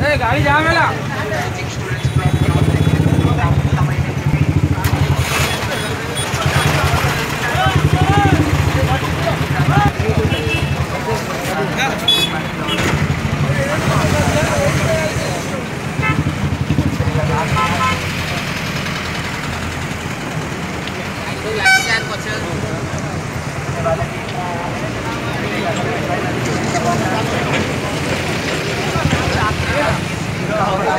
ए गाड़ी जा मेला Hãy subscribe cho kênh Ghiền Mì Gõ Để không bỏ lỡ những video hấp dẫn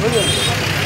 বুঝলেন